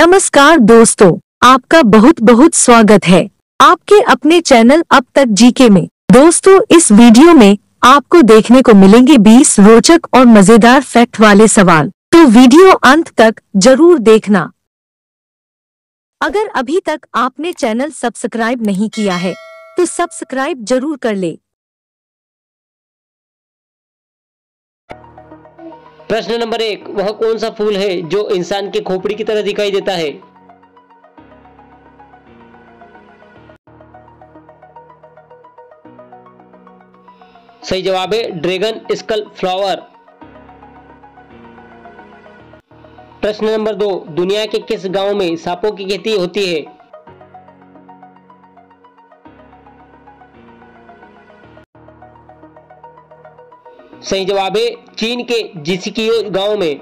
नमस्कार दोस्तों, आपका बहुत बहुत स्वागत है आपके अपने चैनल अब तक जीके में। दोस्तों, इस वीडियो में आपको देखने को मिलेंगे 20 रोचक और मज़ेदार फैक्ट वाले सवाल। तो वीडियो अंत तक ज़रूर देखना। अगर अभी तक आपने चैनल सब्सक्राइब नहीं किया है तो सब्सक्राइब ज़रूर कर ले। प्रश्न नंबर एक, वह कौन सा फूल है जो इंसान की खोपड़ी की तरह दिखाई देता है? सही जवाब है, ड्रैगन स्कल फ्लावर। प्रश्न नंबर दो, दुनिया के किस गाँव में सांपों की खेती होती है? सही जवाब है चीन के जिसिकियो गाँव में।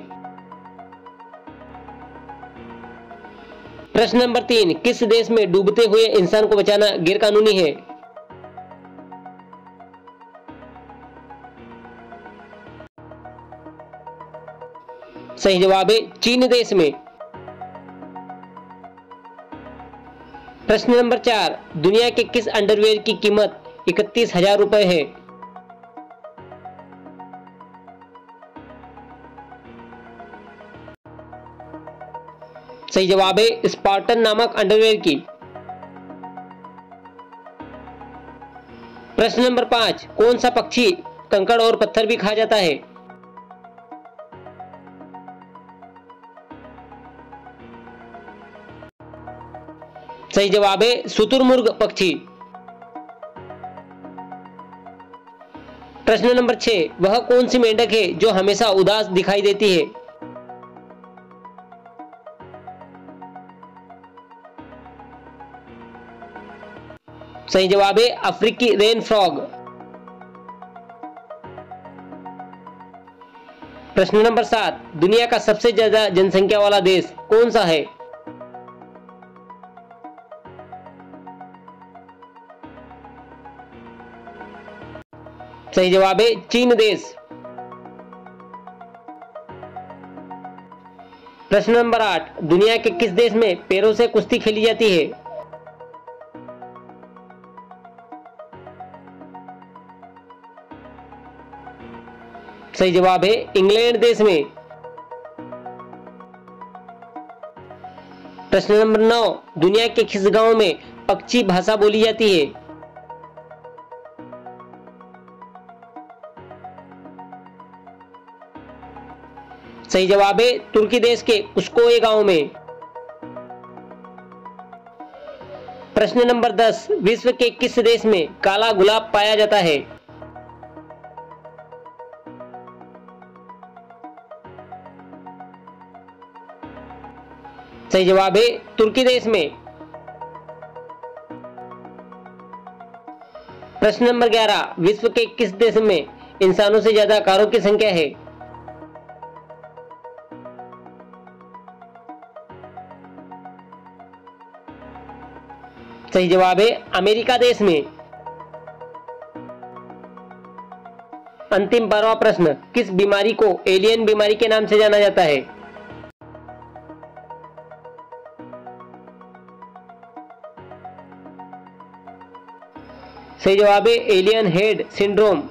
प्रश्न नंबर तीन, किस देश में डूबते हुए इंसान को बचाना गैरकानूनी है? सही जवाब है चीन देश में। प्रश्न नंबर चार, दुनिया के किस अंडरवेयर की कीमत इकतीस हज़ार रुपए है? सही जवाब है, स्पार्टन नामक अंडरवेयर की। प्रश्न नंबर पाँच कौन सा पक्षी कंकड़ और पत्थर भी खा जाता है? सही जवाब है शुतुरमुर्ग पक्षी। प्रश्न नंबर छह वह कौन सी मेंढक है जो हमेशा उदास दिखाई देती है? सही जवाब है अफ्रीकी रेन फ्रॉग। प्रश्न नंबर सात, दुनिया का सबसे ज़्यादा जनसंख्या वाला देश कौन सा है? सही जवाब है चीन देश। प्रश्न नंबर आठ, दुनिया के किस देश में पैरों से कुश्ती खेली जाती है? सही जवाब है इंग्लैंड देश में। प्रश्न नंबर नौ, दुनिया के किस गाँव में पक्षी भाषा बोली जाती है? सही जवाब है तुर्की देश के उस्कोए गाँव में। प्रश्न नंबर दस, विश्व के किस देश में काला गुलाब पाया जाता है? सही जवाब है तुर्की देश में। प्रश्न नंबर ग्यारह, विश्व के किस देश में इंसानों से ज़्यादा कारों की संख्या है? सही जवाब है अमेरिका देश में। अंतिम बारवा प्रश्न, किस बीमारी को एलियन बीमारी के नाम से जाना जाता है? सही जवाब है एलियन हेड सिंड्रोम।